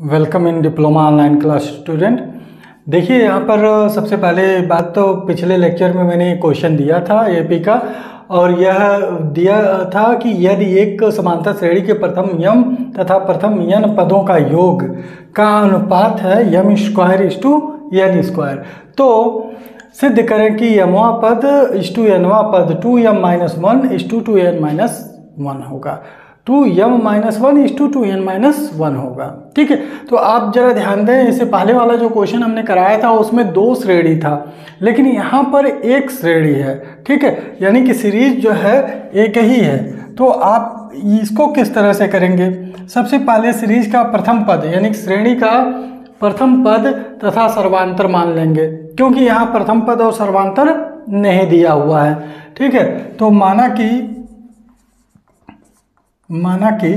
Welcome in diploma online class student देखिए, यहाँ पर सबसे पहले बात तो पिछले लेक्चर में मैंने क्वेश्चन दिया था एपी का और यह दिया था कि यदि एक समांतर श्रेणी के प्रथम यम तथा प्रथम यन पदों का योग का अनुपात है M square is to N square तो सिद्ध करें कि यमवा पद इस टू एनवा पद two M minus one is to two N minus one होगा। Two M minus one is to two N minus one होगा। ठीक है? तो आप जरा ध्यान दें इससे पहले वाला जो क्वेश्चन हमने कराया था, उसमें दो श्रेणी था, लेकिन यहाँ पर एक श्रेणी है। ठीक है? यानी कि सीरीज़ जो है, एक ही है। तो आप इसको किस तरह से करेंगे? सबसे पहले सीरीज़ का प्रथम पद, यानी श्रेणी का प्रथम पद तथा सर्वांतर मान लेंगे, क्योंकि यहाँ प्रथम पद और सर्वांतर नहीं दिया हुआ है। ठीक है? तो माना कि माना कि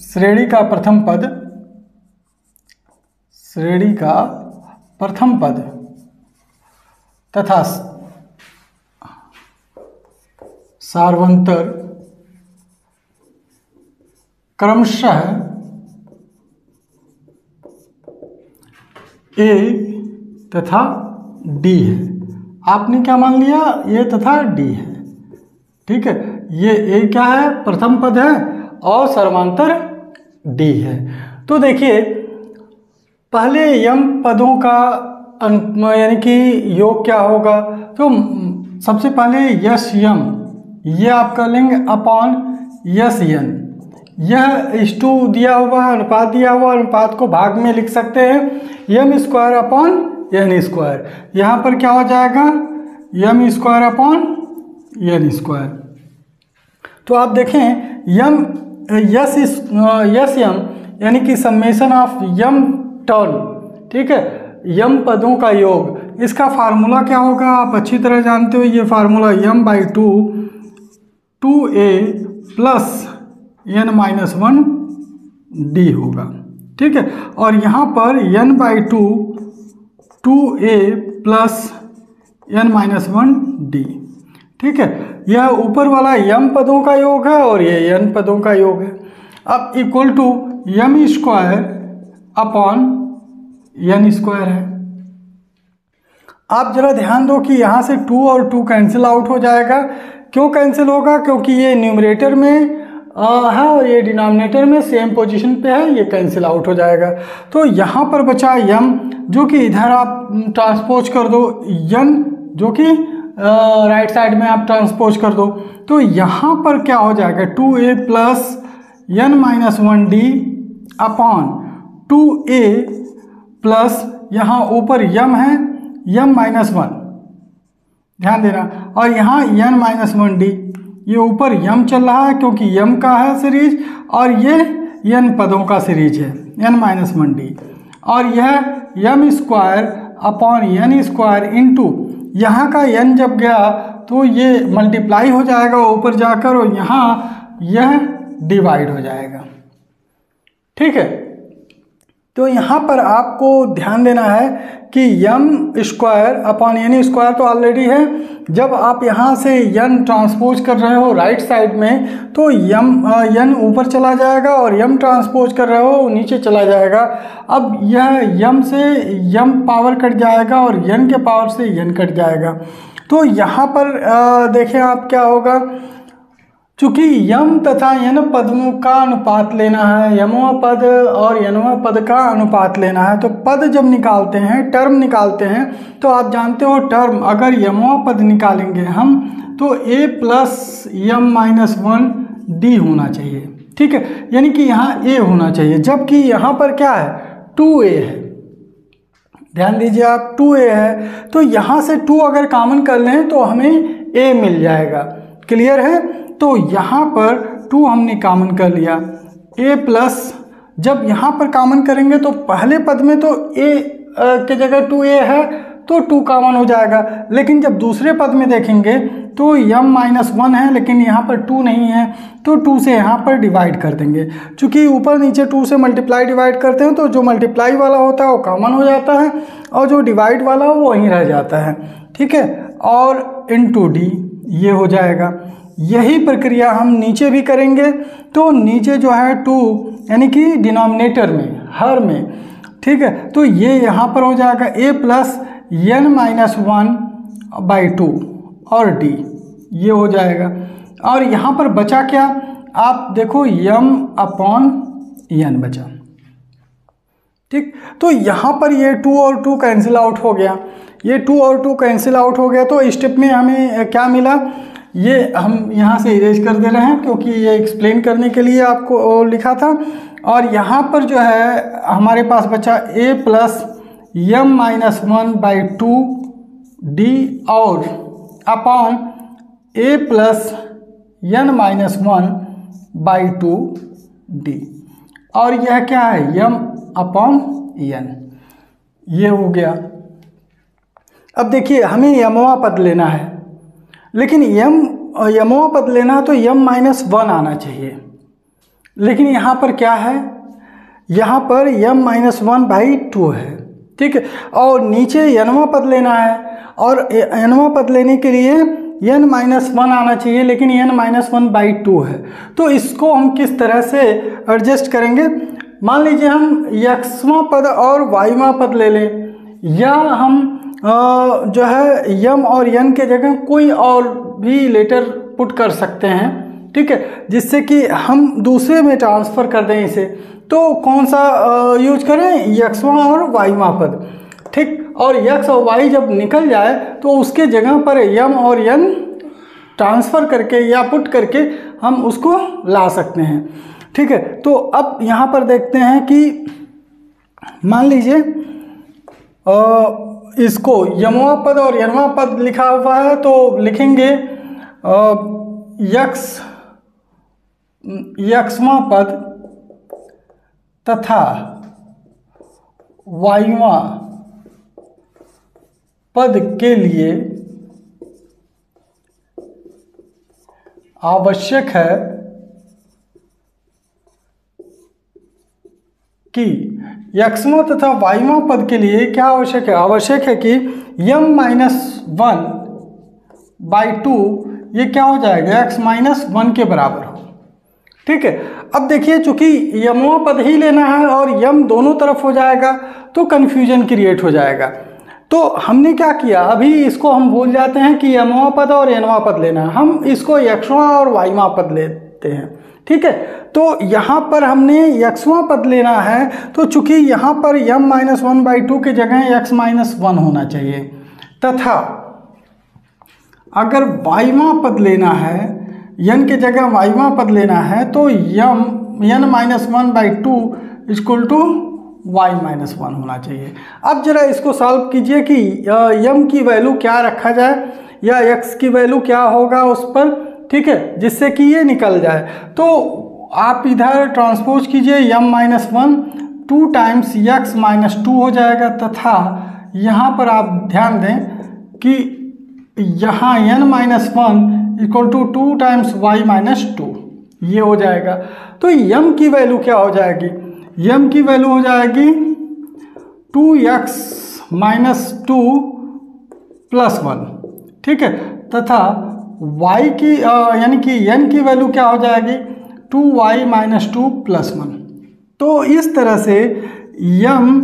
श्रेणी का प्रथम पद, श्रेणी का प्रथम पद तथा सार्वंतर, क्रमशः ए तथा डी है। आपने क्या मान लिया? ए तथा डी है। ठीक है, ये ए क्या है? प्रथम पद है और सर्वांतर डी है। तो देखिए, पहले यम पदों का यानी कि योग क्या होगा? तो सबसे पहले यश यम। ये आप कर लेंगे अपॉन यस यन। यह इस टू दिया हुआ है, अनुपात दिया हुआ अनुपात को भाग में लिख सकते हैं। M square upon N square. यहाँ पर क्या हो जाएगा? M square upon N square. तो आप देखें, यम, यस इस यस यम, यानी कि सम्मेशन ऑफ़ यम टर्न ठीक है? यम पदों का योग। इसका फार्मूला क्या होगा? आप अच्छी तरह जानते हो ये formula M by two two A plus N minus one D होगा। ठीक है? और यहाँ पर N by two two A plus N minus one D ठीक है? यह ऊपर वाला यम पदों का योग है और ये एन पदों का योग है। अब equal to M square upon N square है। आप जरा ध्यान दो कि यहाँ से टू और टू कैंसिल आउट हो जाएगा। क्यों कैंसिल होगा? क्योंकि ये न्यूमरेटर में है और ये डिनोमिनेटर में सेम पोजीशन पे है, ये कैंसिल आउट हो जाएगा। तो यहाँ पर बचा यम, जो कि इधर आप ट्रांसपोज कर दो यन, जो कि राइट साइड में आप ट्रांसपोज कर दो। तो यहाँ पर क्या हो जाएगा? Two A plus N minus one D upon two A plus यहाँ ऊपर यम है यम माइनस वन ध्यान देना। और यहाँ एन माइनस वन डी ये ऊपर यम चल रहा है क्योंकि यम का है सीरीज़ और ये एन पदों का सीरीज़ है एन माइनस वन डी और यह M square upon N square into यहाँ का एन जब गया तो ये मल्टीप्लाई हो जाएगा ऊपर जाकर और यहाँ यह डिवाइड हो जाएगा। ठीक है? तो यहाँ पर आपको ध्यान देना है कि M square upon N square तो ऑलरेडी है। जब आप यहाँ से यन ट्रांसपोज कर रहे हो राइट साइड में तो यम यन ऊपर चला जाएगा और यम ट्रांसपोज कर रहे हो, नीचे चला जाएगा। अब यह यम से यम पावर कट जाएगा और यन के पावर से यन कट जाएगा। तो यहाँ पर देखें आप क्या होगा। चूँकि यम तथा यन पदों का अनुपात लेना है यमवा पद और यनवा पद का अनुपात लेना है तो पद जब निकालते हैं, टर्म निकालते हैं तो आप जानते हो टर्म अगर यमवा पद निकालेंगे हम तो A plus M minus one D होना चाहिए। ठीक है? यानी कि यहाँ ए होना चाहिए, जबकि यहाँ पर क्या है? टू ए है। ध्यान दीजिए आप, टू ए है तो यहाँ से टू अगर कॉमन कर लें तो हमें ए मिल जाएगा। क्लियर है? तो यहाँ पर टू हमने कामन कर लिया। ए प्लस जब यहाँ पर कामन करेंगे तो पहले पद में तो ए के जगह टू ए है तो टू कामन हो जाएगा। लेकिन जब दूसरे पद में देखेंगे तो यम माइनस वन है, लेकिन यहाँ पर टू नहीं है तो टू से यहाँ पर डिवाइड कर देंगे। चूँकि ऊपर नीचे टू से मल्टीप्लाई डिवाइड करते हैं तो जो मल्टीप्लाई वाला होता है वो कॉमन हो जाता है, और जो डिवाइड वाला वो वहीं रह जाता है। ठीक है? और इन टू डी ये हो जाएगा। यही प्रक्रिया हम नीचे भी करेंगे। तो नीचे जो है टू, यानी कि डिनोमिनेटर में, हर में, ठीक है? तो ये यहाँ पर हो जाएगा A plus N minus one by two और डी ये हो जाएगा। और यहाँ पर बचा क्या? आप देखो यम अपॉन एन बचा। ठीक? तो यहाँ पर ये टू और टू कैंसिल आउट हो गया। ये टू और टू कैंसिल आउट हो गया तो स्टेप में हमें क्या मिला? ये हम यहाँ से इरेज कर दे रहे हैं क्योंकि ये एक्सप्लेन करने के लिए आपको लिखा था। और यहाँ पर जो है, हमारे पास बचा A plus M minus one by two D और upon A plus N minus one by two D और यह क्या है? यम अपॉन एन ये हो गया। अब देखिए, हमें यमवा पद लेना है। लेकिन यम यमवा पद लेना तो यम माइनस वन आना चाहिए। लेकिन यहाँ पर क्या है? यहाँ पर M minus one by two है। ठीक है? और नीचे यनवा पद लेना है। और यनवा पद लेने के लिए एन माइनस वन आना चाहिए, लेकिन N minus one by two है। तो इसको हम किस तरह से एडजस्ट करेंगे? मान लीजिए हम यक्सवा पद और वायुवा पद ले लें। या हम जो है, यम और यन के जगह कोई और भी लेटर पुट कर सकते हैं, ठीक है? जिससे कि हम दूसरे में ट्रांसफ़र कर दें इसे। तो कौन सा यूज़ करें? यक्षवा और वायुवा पद, ठीक? और यक्स और वाई जब निकल जाए तो उसके जगह पर यम और यन ट्रांसफ़र करके या पुट करके हम उसको ला सकते हैं, ठीक है? तो अब यहाँ पर देखते हैं कि, मान लीजिए इसको यमवा पद और यनवा पद लिखा हुआ है तो लिखेंगे यक्स यक्सवा पद तथा वायुवा पद के लिए आवश्यक है कि यक्ष्मा तथा वायुमा पद के लिए क्या आवश्यक है? आवश्यक है कि M minus one by two ये क्या हो जाएगा? एक्स माइनस वन के बराबर हो। ठीक है? अब देखिए, चूँकि यमवा पद ही लेना है और यम दोनों तरफ़ हो जाएगा तो कन्फ्यूज़न क्रिएट हो जाएगा। तो हमने क्या किया? अभी इसको हम भूल जाते हैं कि यमवा पद और यनवा पद लेना है। हम इसको यक्षवा और वायुवा पद लेते हैं। ठीक है? तो यहाँ पर हमने यक्षवा पद लेना है तो चूँकि यहाँ पर M minus one by two की जगह यक्स माइनस वन होना चाहिए। तथा अगर वायुवा पद लेना है यन के जगह वायुवा पद लेना है तो M N minus one by two is equal to Y minus one होना चाहिए। अब जरा इसको सॉल्व कीजिए कि यम की वैल्यू क्या रखा जाए या एक्स की वैल्यू क्या होगा उस पर। ठीक है, जिससे कि ये निकल जाए। तो आप इधर ट्रांसपोज कीजिए M minus one, two times X minus two हो जाएगा, तथा यहाँ पर आप ध्यान दें कि यहाँ n minus one equal to two times y minus two, ये हो जाएगा। तो यम की वैल्यू क्या हो जाएगी? यम की वैल्यू हो जाएगी two x minus two plus one, ठीक है? तथा y की यानी कि n की वैल्यू क्या हो जाएगी? Two y minus two plus one तो इस तरह से यम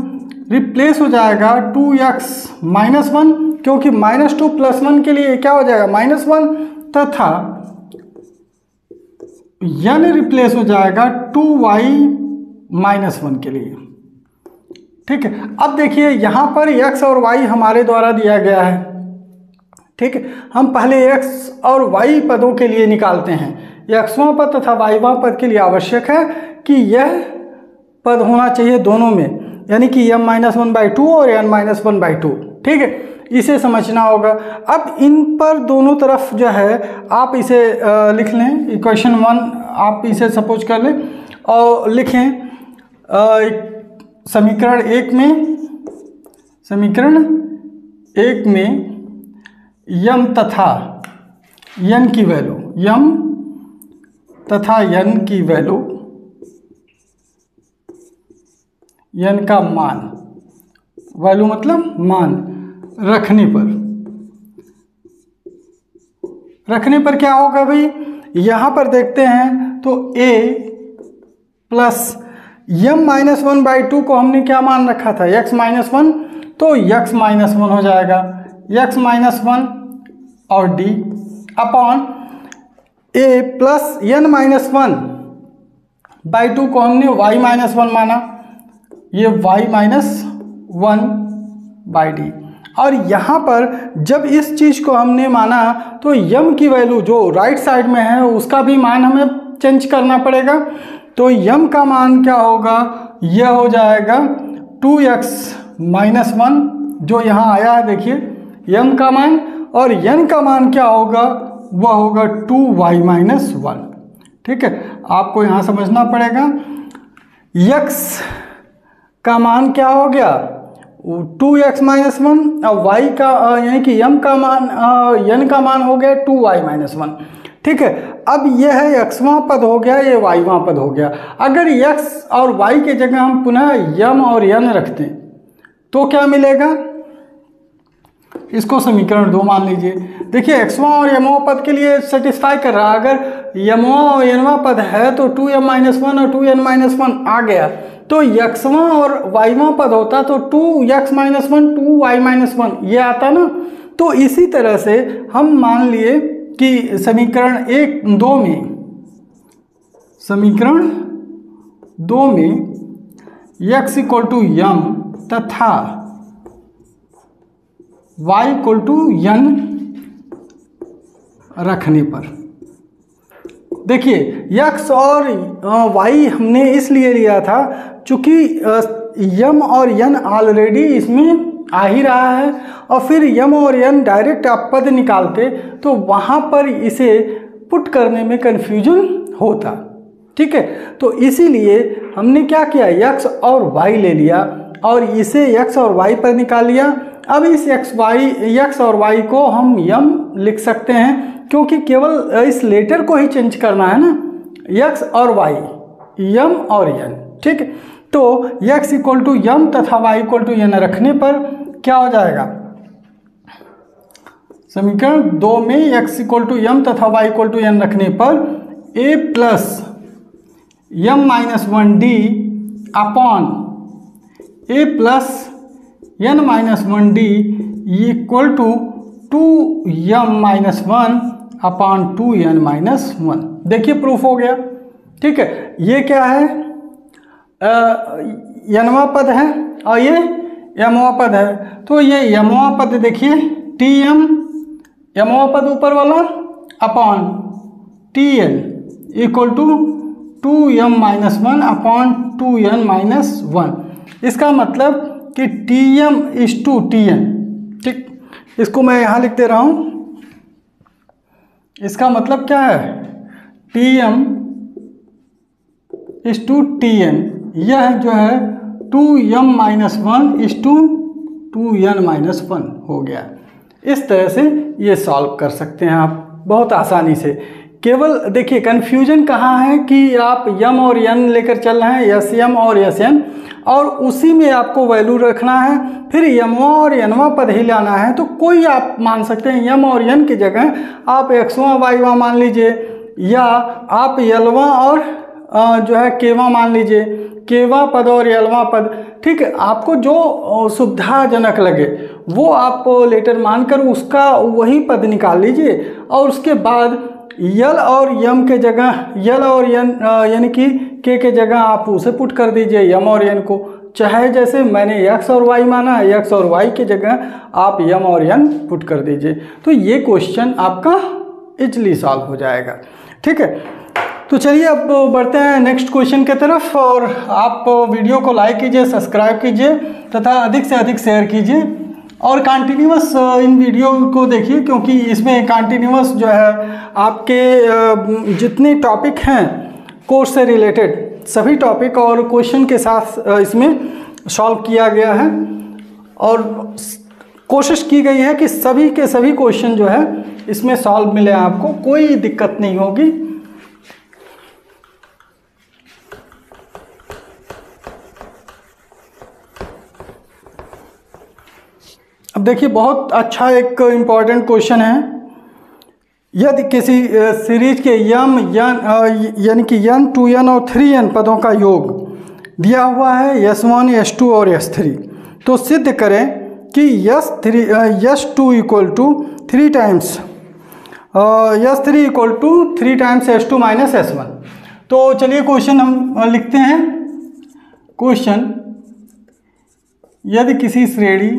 रिप्लेस हो जाएगा टू एक्स माइनस वन क्योंकि माइनस टू प्लस वन के लिए क्या हो जाएगा? माइनस वन तथा यन रिप्लेस हो जाएगा टू वाई माइनस वन के लिए। ठीक है? अब देखिए, यहाँ पर x और y हमारे द्वारा दिया गया है। ठीक हम पहले x और y पदों के लिए निकालते हैं। यक्षवा पद तथा वायुवा पद के लिए आवश्यक है कि यह पद होना चाहिए दोनों में, यानी कि m minus one by two और n minus one by two. ठीक है? इसे समझना होगा। अब इन पर दोनों तरफ़ जो है, आप इसे लिख लें। इक्वेशन वन, आप इसे सपोज़ कर लें और लिखें समीकरण एक में, समीकरण एक में यम तथा, यन की वैल्यू यम तथा यन की वैल्यू यन का मान। वैल्यू मतलब मान, रखने पर। रखने पर क्या होगा भाई? यहाँ पर देखते हैं तो a plus m minus one by two को हमने क्या मान रखा था? X माइनस वन तो x माइनस वन हो जाएगा। X माइनस वन और d upon a plus n minus one by two को हमने y माइनस वन माना। ये y minus one by d और यहाँ पर जब इस चीज़ को हमने माना तो यम की वैल्यू जो राइट साइड में है, उसका भी मान हमें चेंज करना पड़ेगा। तो यम का मान क्या होगा? यह हो जाएगा टू एक्स माइनस वन जो यहाँ आया है, देखिए। यम का मान और यन का मान क्या होगा? वह होगा टू वाई माइनस वन। ठीक है? आपको यहाँ समझना पड़ेगा। यक्स का मान क्या हो गया? Two x minus one. और वाई का यानी कि यम का मान यन का मान हो गया टू वाई माइनस वन। ठीक है? अब यह है एक्सवां पद हो गया, ये वाईवां पद हो गया। अगर यक्स और वाई के जगह हम पुनः यम और यन रखते हैं तो क्या मिलेगा? इसको समीकरण दो मान लीजिए। देखिए एक्सवा और यमवा पद के लिए सेटिस्फाई कर रहा अगर यमवा और यनवा पद है तो टू एम माइनस वन और टू एन माइनस वन आ गया। तो यक्सवा और वाईवा पद होता तो two x minus one two y minus one ये आता ना? तो इसी तरह से हम मान लिए कि समीकरण एक, दो में, समीकरण दो में यक्स इक्वल टू यम तथा y इक्वल टू यन रखने पर। देखिए यक्स और y हमने इसलिए लिया था चूँकि यम और यन ऑलरेडी इसमें आ ही रहा है और फिर यम और यन डायरेक्ट आप पद निकालते तो वहाँ पर इसे पुट करने में कन्फ्यूज़न होता। ठीक है? तो इसीलिए हमने क्या किया? यक्स और वाई ले लिया और इसे यक्स और वाई पर निकाल लिया। अब इस एक्स वाई यक्स और वाई को हम यम लिख सकते हैं, क्योंकि केवल इस लेटर को ही चेंज करना है ना? यक्स और वाई यम और यन ठीक? तो यक्स इक्वल टू यम तथा वाई इक्वल टू यन रखने पर क्या हो जाएगा? समीकरण दो में यक्स इक्वल टू यम तथा वाई इक्वल टू एन रखने पर a plus m minus one d upon a plus n minus one d equal to two m minus one upon two n minus one देखिए proof हो गया। ठीक है, ये क्या है? यनवा पद है। और ये यमवा पद है। तो ये यमवा पद देखिए टी एम यमवा पद ऊपर वाला upon t n equal to two m minus one upon two n minus one इसका मतलब कि t m is to t n ठीक? इसको मैं यहाँ लिख दे रहा हूँ। इसका मतलब क्या है? T m is to t n यह जो है two m minus one is to two n minus one हो गया। इस तरह से ये सॉल्व कर सकते हैं आप, बहुत आसानी से। केवल देखिए कन्फ्यूज़न कहाँ है कि आप यम और यन लेकर चल रहे हैं, यस यम और यस एन और उसी में आपको वैल्यू रखना है, फिर यमवा और यनवा पद ही लाना है तो कोई आप मान सकते हैं, यम और यन की जगह आप एक्सवा वाईवा मान लीजिए, या आप यलवा और जो है केवा मान लीजिए केवा पद और यलवा पद, ठीक है, आपको जो सुविधाजनक लगे, वो आप लेटर मानकर उसका वही पद निकाल लीजिए, और उसके बाद यल और यम के जगह, यल और यन यानी कि के के जगह आप उसे पुट कर दीजिए, यम और यन को। चाहे जैसे मैंने यक्स और वाई माना है यक्स और वाई के जगह आप यम और यन पुट कर दीजिए। तो ये क्वेश्चन आपका इजली सॉल्व हो जाएगा। ठीक है? तो चलिए अब बढ़ते हैं नेक्स्ट क्वेश्चन की तरफ़ और आप वीडियो को लाइक कीजिए, सब्सक्राइब कीजिए तथा अधिक से अधिक शेयर कीजिए। और कंटिन्यूस इन वीडियो को देखिए, क्योंकि इसमें कंटिन्यूस जो है, आपके जितने टॉपिक हैं कोर्स से रिलेटेड सभी टॉपिक और क्वेश्चन के साथ इसमें सॉल्व किया गया है। और कोशिश की गई है कि सभी के सभी क्वेश्चन जो है, इसमें सॉल्व मिले आपको, कोई दिक्कत नहीं होगी। अब देखिए, बहुत अच्छा एक इंपॉर्टेंट क्वेश्चन है। यदि किसी सीरीज़ के यम, यन यानी कि यन, टू, यन और थ्री एन पदों का योग दिया हुआ है, यस वन, यस टू और यस थ्री तो सिद्ध करें कि s three s two equal to three times s three equal to three times s two minus s one तो चलिए क्वेश्चन हम लिखते हैं। क्वेश्चन यदि किसी श्रेणी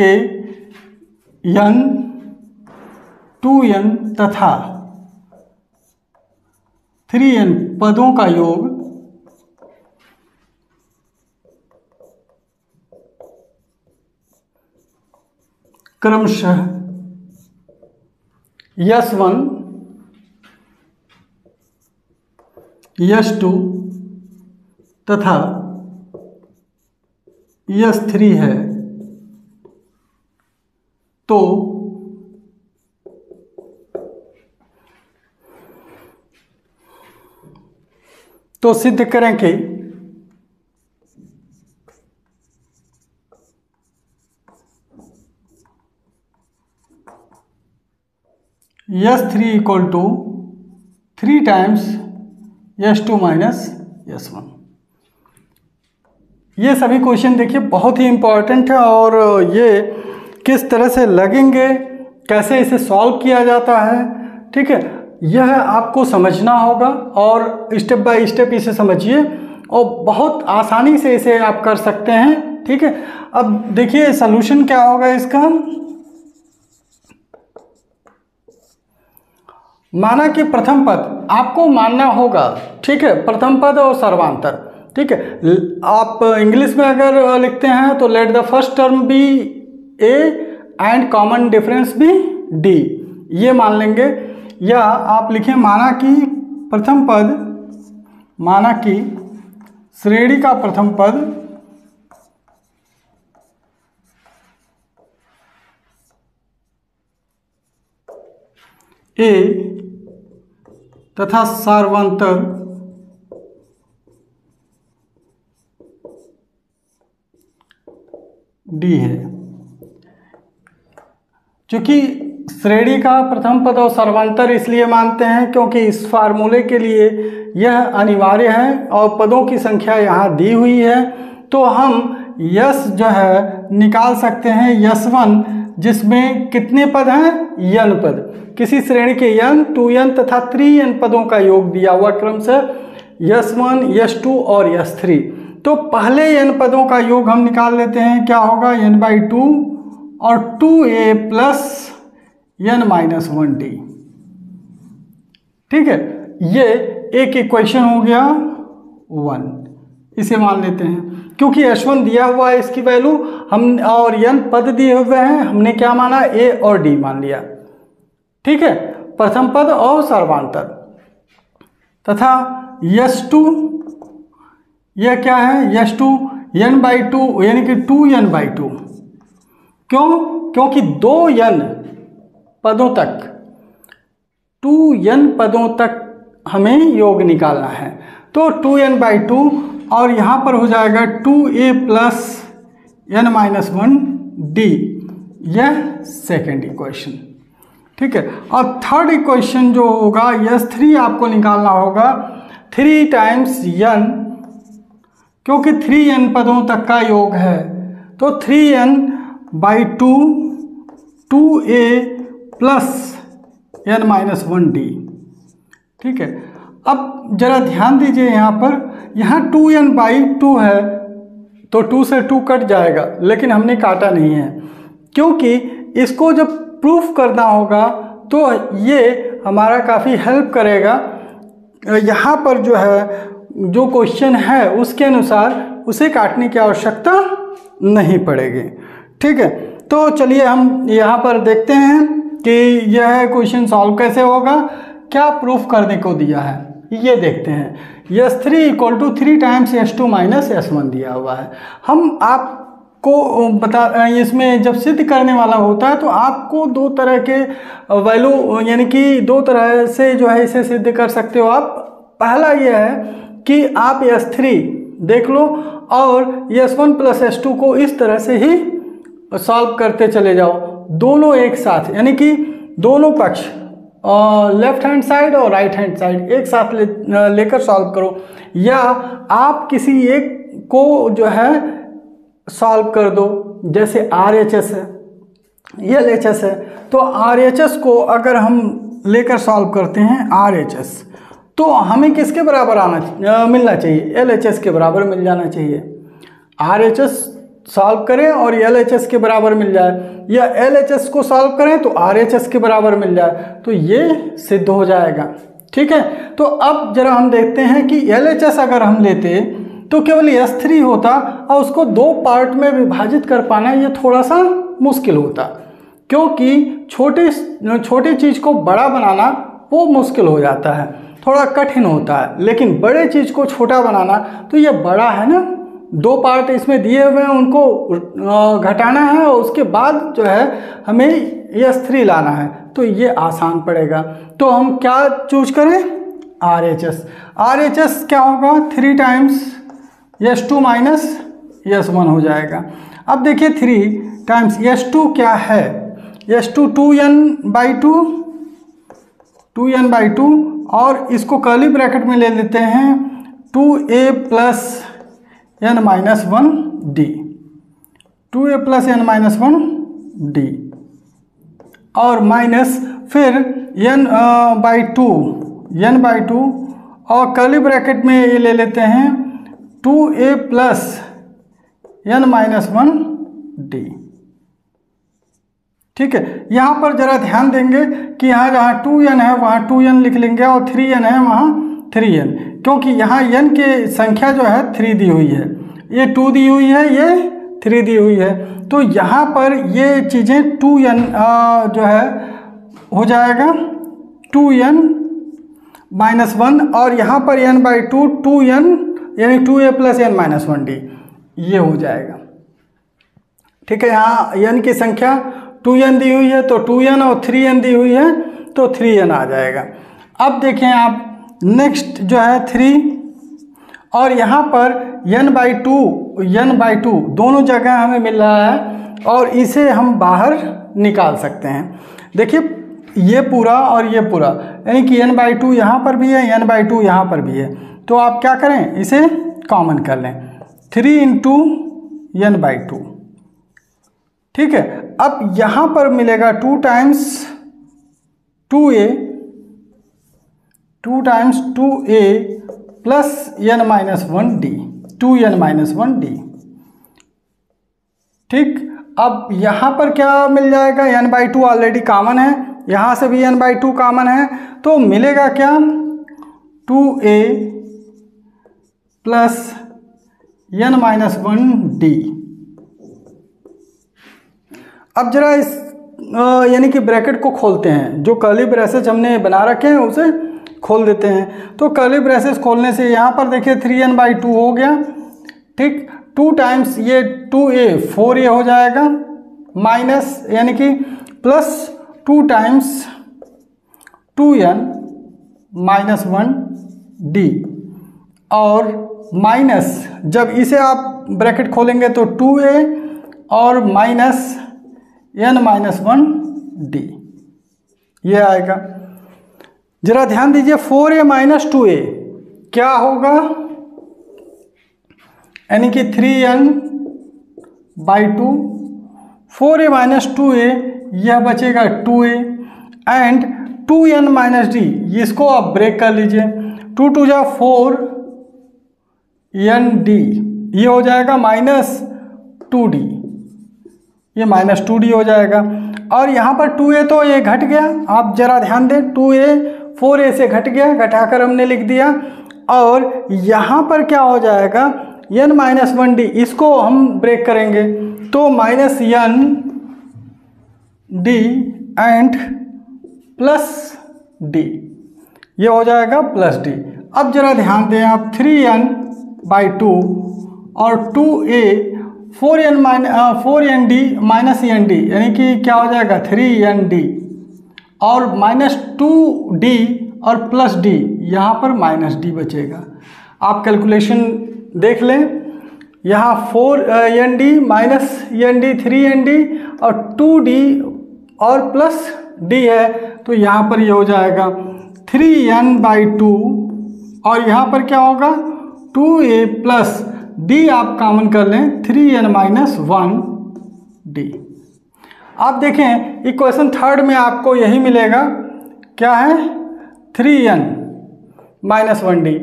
के यन टू एन तथा थ्री एन पदों का योग क्रमशः यस वन, यस टू तथा यस थ्री है। तो तो सिद्ध करें कि s three equal to three times s two minus s one. ये सभी क्वेश्चन देखिए बहुत ही इंपॉर्टेंट है और ये किस तरह से लगेंगे, कैसे इसे सॉल्व किया जाता है, ठीक है? यह आपको समझना होगा और स्टेप बाय स्टेप इसे समझिए और बहुत आसानी से इसे आप कर सकते हैं, ठीक है? अब देखिए सलूशन क्या होगा इसका? माना कि प्रथम पद आपको मानना होगा, ठीक है? प्रथम पद और सर्वांतर, ठीक है? आप इंग्लिश में अगर लिखते हैं तो let the first term be a and common difference भी डी ये मान लेंगे, या आप लिखें माना कि प्रथम पद, माना कि श्रेणी का प्रथम पद ए तथा सार्वंतर डी है। क्योंकि श्रेणी का प्रथम पद और सर्वांतर इसलिए मानते हैं क्योंकि इस फार्मूले के लिए यह अनिवार्य है और पदों की संख्या यहाँ दी हुई है। तो हम यस जो है निकाल सकते हैं, यस वन, जिसमें कितने पद हैं? यन पद। किसी श्रेणी के यन, टू यन तथा थ्री यन पदों का योग दिया हुआ क्रम से यस वन, यस टू और यस थ्री। तो पहले यन पदों का योग हम निकाल लेते हैं। क्या होगा? एन बाई टू और two a plus n minus one d ठीक है? ये एक इक्वेशन हो गया वन इसे मान लेते हैं। क्योंकि एस वन दिया हुआ है इसकी वैल्यू हम और यन पद दिए हुए हैं, हमने क्या माना? ए और डी मान लिया। ठीक है? प्रथम पद और सर्वांतर। तथा यस टू यह क्या है? S two n by two यानी कि टू एन बाई टू क्यों? क्योंकि दो यन पदों तक, टू यन पदों तक हमें योग निकालना है। तो टू एन बाई टू, और यहाँ पर हो जाएगा two a plus n minus one d. यह सेकेंड इक्वेशन ठीक है? और थर्ड इक्वेशन जो होगा यस थ्री आपको निकालना होगा। थ्री टाइम्स यन, क्योंकि थ्री एन पदों तक का योग है। तो three n by two two a plus n minus one d. ठीक है? अब जरा ध्यान दीजिए यहाँ पर। यहाँ टू एन बाई टू है तो टू से टू कट जाएगा, लेकिन हमने काटा नहीं है। क्योंकि इसको जब प्रूफ करना होगा तो ये हमारा काफ़ी हेल्प करेगा। यहाँ पर जो है, जो क्वेश्चन है, उसके अनुसार उसे काटने की आवश्यकता नहीं पड़ेगी। ठीक है? तो चलिए हम यहाँ पर देखते हैं कि यह क्वेश्चन सॉल्व कैसे होगा? क्या प्रूफ करने को दिया है? ये देखते हैं। S three equal to three times s two minus s one दिया हुआ है। हम आपको बता इसमें जब सिद्ध करने वाला होता है तो आपको दो तरह के वैल्यू यानी कि दो तरह से जो है इसे सिद्ध कर सकते हो आप। पहला यह है कि आप एस थ्री देख लो और s one plus s two को इस तरह से ही सॉल्व करते चले जाओ। दोनों एक साथ, यानी कि दोनों पक्ष लेफ़्ट हैंड साइड और राइट हैंड साइड एक साथ ले लेकर सॉल्व करो। या आप किसी एक को जो है सॉल्व कर दो, जैसे आर एच एस है एल एच एस है तो आर एच एस को अगर हम लेकर सॉल्व करते हैं आर एच एस तो हमें किसके बराबर आना मिलना चाहिए? एल एच एस के बराबर मिल जाना चाहिए। आर एच एस सॉल्व करें और एल एच एस के बराबर मिल जाए। या एल एच एस को सॉल्व करें तो आर एच एस के बराबर मिल जाए। तो ये सिद्ध हो जाएगा। ठीक है? तो अब जरा हम देखते हैं कि एल एच एस अगर हम लेते तो केवल एस थ्री होता और उसको दो पार्ट में विभाजित कर पाना ये थोड़ा सा मुश्किल होता। क्योंकि छोटे, छोटी चीज़ को बड़ा बनाना वो मुश्किल हो जाता है। थोड़ा कठिन होता है, लेकिन बड़े चीज़ को छोटा बनाना तो ये बड़ा है ना? दो पार्ट इसमें दिए हुए हैं, उनको घटाना है और उसके बाद जो है हमें एस थ्री लाना है। तो ये आसान पड़ेगा। तो हम क्या चूज़ करें? R H S R H S क्या होगा? Three times s two minus s one हो जाएगा। अब देखिए थ्री टाइम्स एस टू क्या है? S two two n by two two n by two और इसको कर्ली ब्रैकेट में ले लेते हैं। Two a plus n minus one d. Two a plus n minus one d. और माइनस फिर n by two, n by two. और curly bracket में ये ले लेते हैं। Two a plus n minus one d. ठीक है? यहाँ पर जरा ध्यान देंगे कि यहाँ जहाँ टू एन है, वहाँ टू एन लिख लेंगे और थ्री एन है, वहाँ थ्री एन। क्योंकि यहाँ एन की संख्या जो है थ्री दी हुई है। ये टू दी हुई है, ये थ्री दी हुई है। तो यहाँ पर ये चीज़ें टू एन जो है, हो जाएगा टू एन माइनस वन, और यहाँ पर n by two two n, यानी two a plus n minus one d, ये हो जाएगा। ठीक है, यहाँ एन की संख्या टू एन दी हुई है तो टू एन और थ्री एन दी हुई है तो थ्री एन आ जाएगा। अब देखें आप नेक्स्ट जो है थ्री। और यहाँ पर n by two n by two दोनों जगह हमें मिल रहा है और इसे हम बाहर निकाल सकते हैं। देखिए, ये पूरा और ये पूरा, यानी कि एन बाई टू यहाँ पर भी है एन बाई टू यहाँ पर भी है। तो आप क्या करें? इसे कॉमन कर लें। Three into n by two ठीक है? अब यहाँ पर मिलेगा two times two a two times two a plus n minus one d, two n minus one d. ठीक? अब यहाँ पर क्या मिल जाएगा? N by two already common है। यहाँ से भी एन बाई टू कॉमन है। तो मिलेगा क्या? Two a plus n minus one d. अब जरा इस यानी कि ब्रैकेट को खोलते हैं। जो कर्ली ब्रेसेस हमने बना रखे हैं, उसे खोल देते हैं। तो कर्ली ब्रेसेस खोलने से यहाँ पर देखिए थ्री एन बाई टू हो गया। ठीक टू टाइम्स ये टू ए फोर ए हो जाएगा। माइनस यानी कि plus two times two n minus one d और माइनस जब इसे आप ब्रैकेट खोलेंगे तो टू ए और minus n minus one d ये आएगा। जरा ध्यान दीजिए four a minus two a क्या होगा? यानी कि three n by two four a minus two a यह बचेगा two a and two n minus d इसको आप ब्रेक कर लीजिए। टू टू जा फोर एन डी ये हो जाएगा माइनस टू डी ये माइनस टू डी हो जाएगा। और यहाँ पर टू ए तो ये घट गया, आप जरा ध्यान दें टू ए फोर ए से घट गया, घटाकर हमने लिख दिया। और यहाँ पर क्या हो जाएगा? एन माइनस वन डी इसको हम ब्रेक करेंगे। तो minus n d and plus d ये हो जाएगा प्लस डी अब जरा ध्यान दें आप थ्री एन बाई टू और two a four n minus four n d minus n d यानी कि क्या हो जाएगा? थ्री एन डी और माइनस टू डी और प्लस डी, यहाँ पर माइनस डी बचेगा। आप कैलकुलेशन देख लें। यहाँ four n d minus n d three n d और टू डी और प्लस डी है तो यहाँ पर ये यह हो जाएगा। थ्री एन बाई टू, और यहाँ पर क्या होगा? टू ए प्लस डी आप कॉमन कर लें, three n minus one d आप देखें इक्वेशन थर्ड में आपको यही मिलेगा। क्या है? Three n minus one d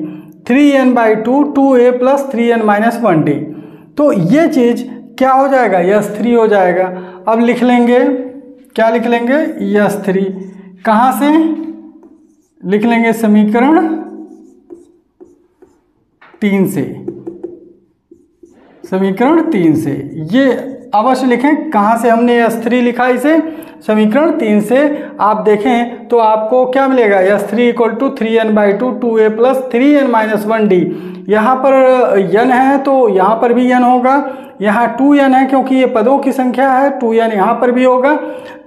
three n by two two a plus three n minus one d तो ये चीज़ क्या हो जाएगा? यस थ्री हो जाएगा। अब लिख लेंगे। क्या लिख लेंगे? यस थ्री कहाँ से? लिख लेंगे समीकरण तीन से। समीकरण तीन से। ये अवश्य लिखें, कहाँ से हमने एस थ्री लिखा इसे? समीकरण तीन से आप देखें तो आपको क्या मिलेगा? S three equal to three n by two two a plus three n minus one d यहाँ पर एन है तो यहाँ पर भी एन होगा। यहाँ टू एन है, क्योंकि ये पदों की संख्या है टू एन यहाँ पर भी होगा।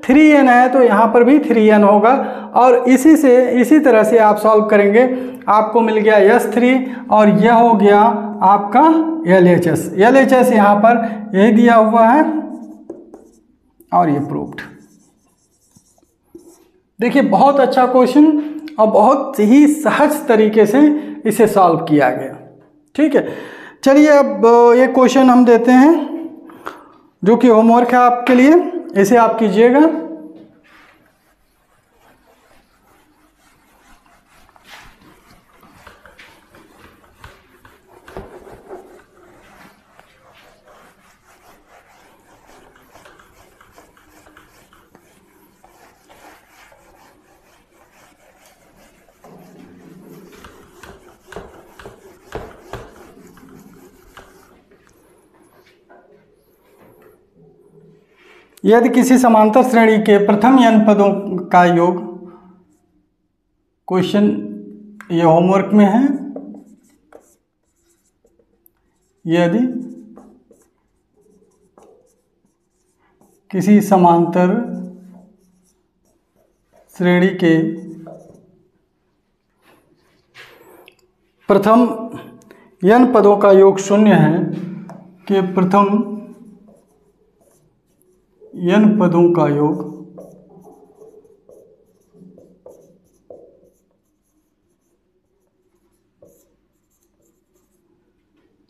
थ्री एन है तो यहाँ पर भी थ्री एन होगा। और इसी से, इसी तरह से आप सॉल्व करेंगे। आपको मिल गया एस थ्री और यह हो गया आपका L H S L H S यहाँ पर यही दिया हुआ है और ये प्रूफ्ड देखिए, बहुत अच्छा क्वेश्चन और बहुत ही सहज तरीके से इसे सॉल्व किया गया। ठीक है, चलिए अब ये क्वेश्चन हम देते हैं, जो कि होमवर्क है आपके लिए। इसे आप कीजिएगा। यदि किसी समांतर श्रेणी के प्रथम यन पदों का योग क्वेश्चन ये होमवर्क में है। यदि किसी समांतर श्रेणी के प्रथम यन पदों का योग शून्य है, कि प्रथम n पदों का योग?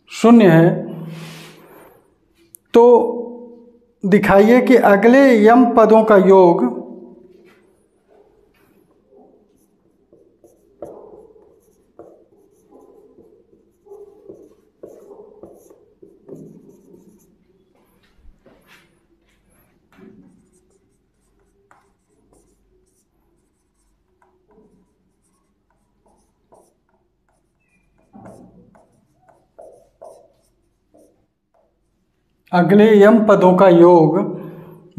शून्य है। तो दिखाइए कि अगले यम पदों का योग अगले यम पदों का योग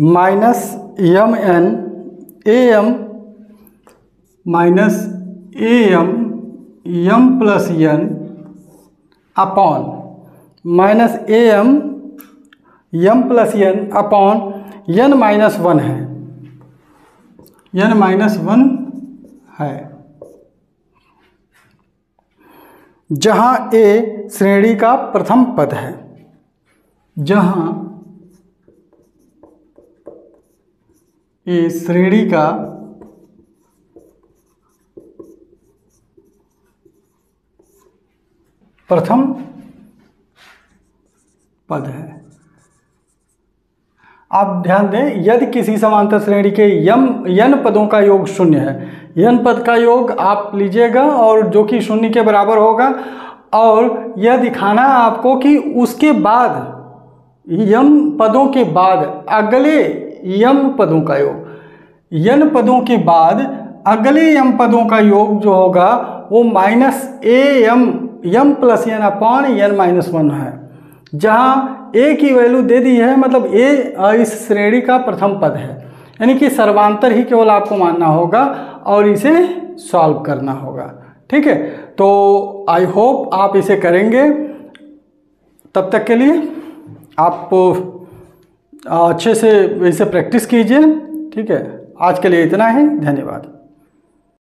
minus m n a m minus a m m plus n upon minus a m m plus n upon n minus one है। एन माइनस वन है। जहाँ ए श्रेणी का प्रथम पद है। जहाँ ये श्रेणी का प्रथम पद है। आप ध्यान दें, यदि किसी समांतर श्रेणी के यम, यन पदों का योग शून्य है, यन पद का योग आप लीजिएगा और जो कि शून्य के बराबर होगा, और यह दिखाना आपको कि उसके बाद यम पदों के बाद अगले यम पदों का योग। यन पदों के बाद अगले यम पदों का योग जो होगा, वो minus a m m plus n upon n minus one है। जहाँ ए की वैल्यू दे दी है मतलब ए इस श्रेणी का प्रथम पद है। यानी कि सर्वांतर ही केवल आपको मानना होगा और इसे सॉल्व करना होगा। ठीक है? तो आई होप आप इसे करेंगे। तब तक के लिए आप अच्छे से इसे प्रैक्टिस कीजिए ठीक है? आज के लिए इतना ही धन्यवाद।